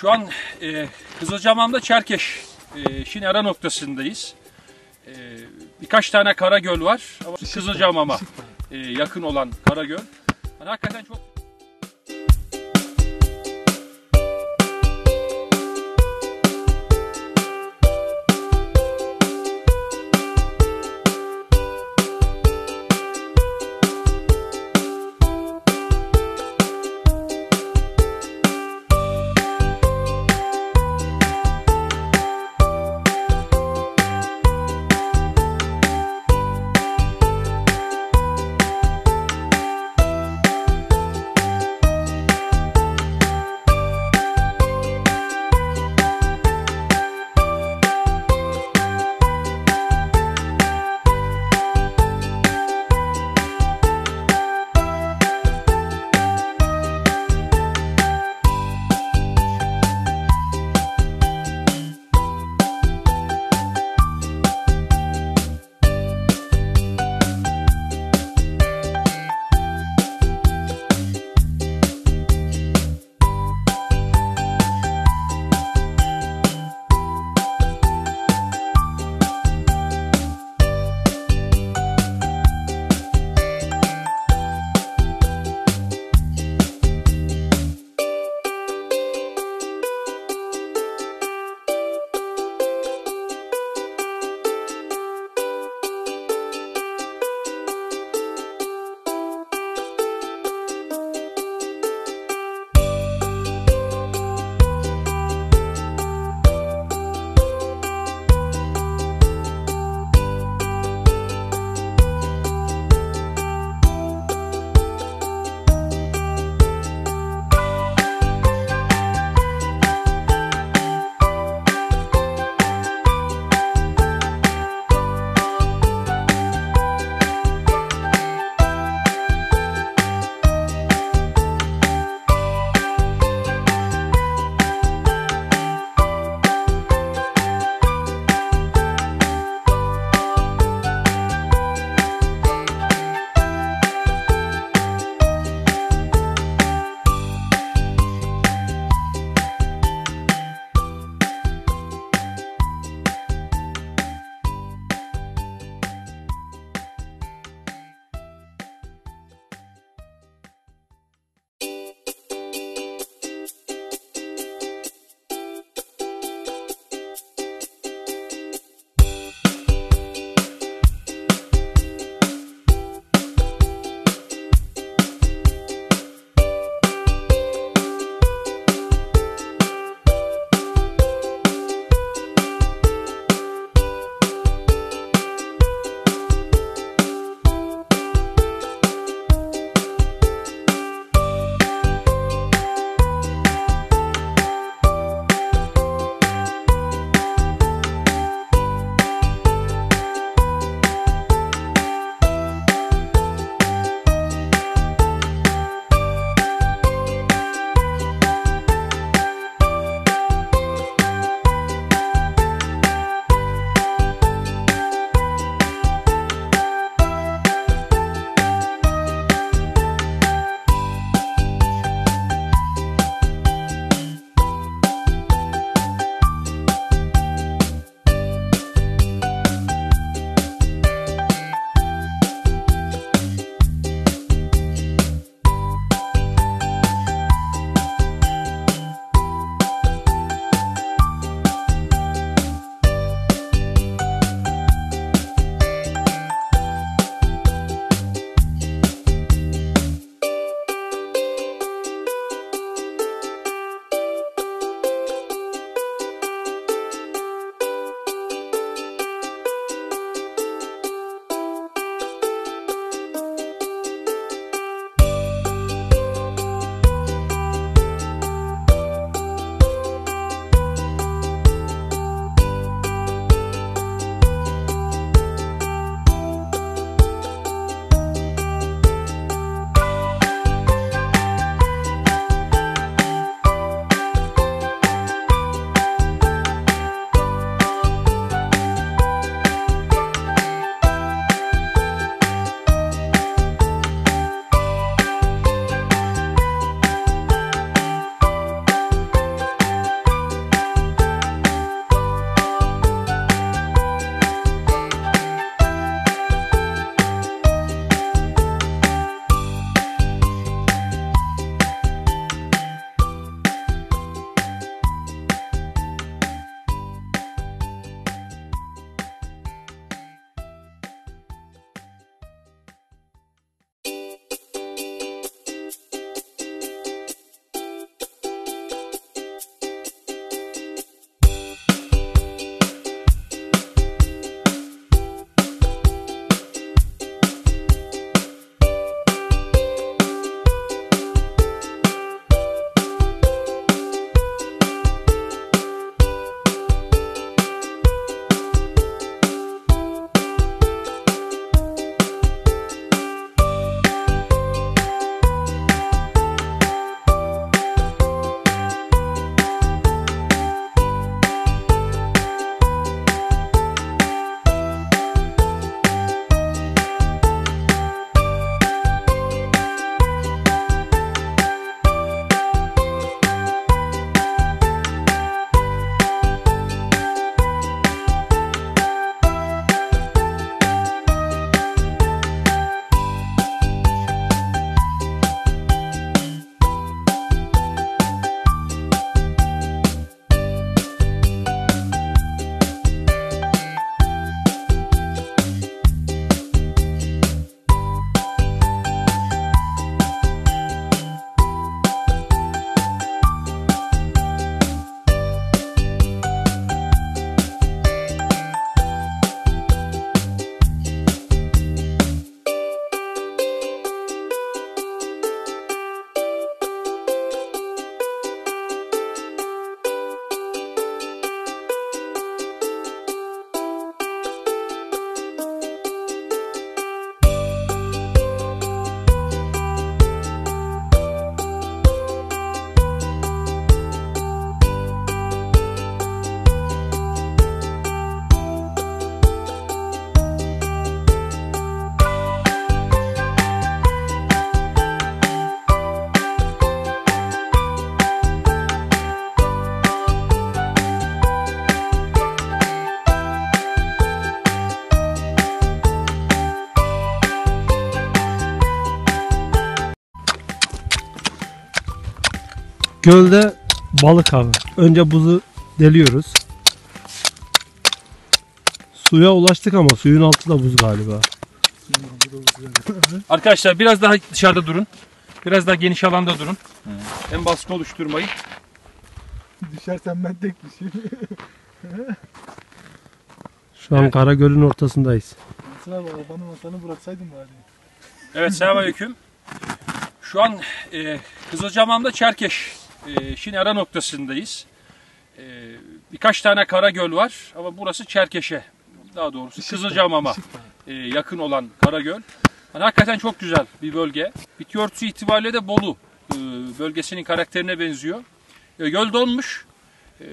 Şu an e, Kızılcamam'da Çerkeş e, Şin ara noktasındayız. E, birkaç tane Karagöl var ama Kızılcamam'a e, yakın olan Karagöl. Yani hakikaten çok Gölde balık avı. Önce buzu deliyoruz. Suya ulaştık ama suyun altı da buz galiba. Arkadaşlar biraz daha dışarıda durun. Biraz daha geniş alanda durun. En baskı oluşturmayın. Düşersen ben tek düşeyim. Şu an Evet. Karagöl'ün ortasındayız. Sıra bak arabanın masanı bıraksaydın bari. Evet selamünaleyküm. Şu an e, Kızılcahamam'da Çerkeş e, Şin ara noktasındayız. E, birkaç tane Karagöl var ama burası Çerkeş'e daha doğrusu Kızılcahamam'a e, yakın olan Karagöl. Hani hakikaten çok güzel bir bölge. Bitki örtüsü itibariyle de Bolu e, bölgesinin karakterine benziyor. E, göl donmuş. E,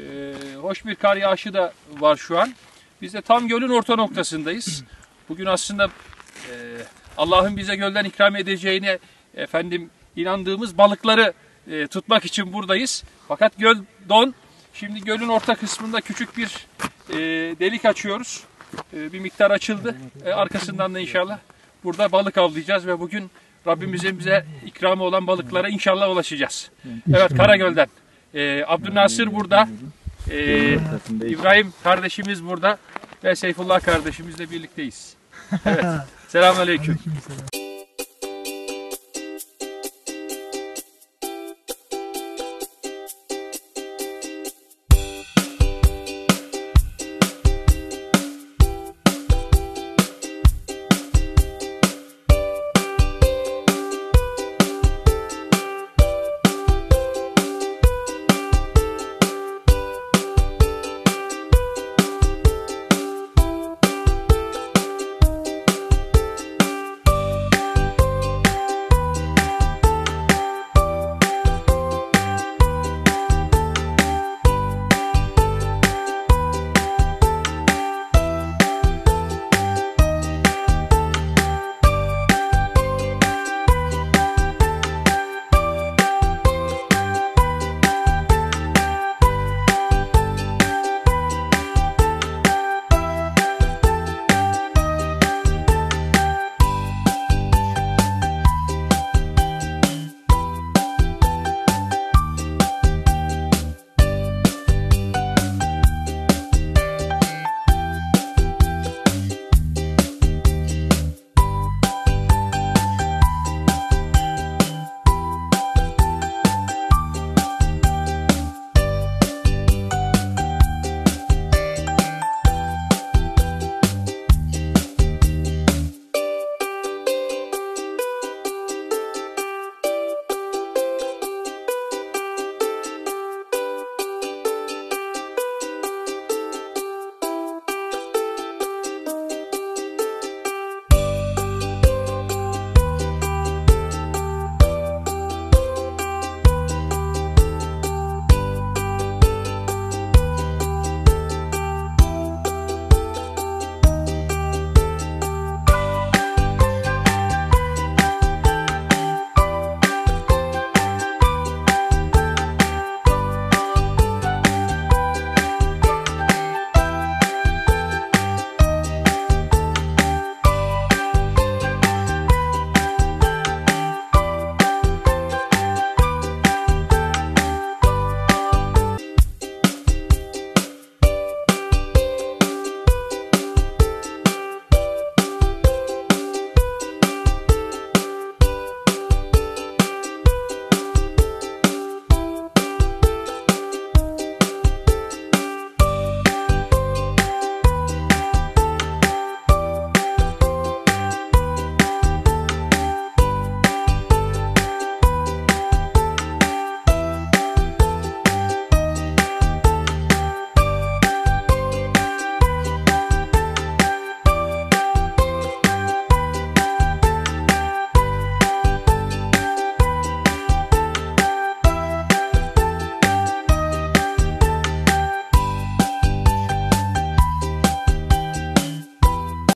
hoş bir kar yağışı da var şu an. Biz de tam gölün orta noktasındayız. Bugün aslında e, Allah'ın bize gölden ikram edeceğine efendim inandığımız balıkları e, tutmak için buradayız. Fakat göl don. Şimdi gölün orta kısmında küçük bir e, delik açıyoruz. E, bir miktar açıldı. E, arkasından da inşallah burada balık avlayacağız ve bugün Rabbimizin bize ikramı olan balıklara inşallah ulaşacağız. Evet Karagöl'den. E, Abdülnasır burada. E, İbrahim kardeşimiz burada ve Seyfullah kardeşimizle birlikteyiz. Evet. Selamünaleyküm. Kimse.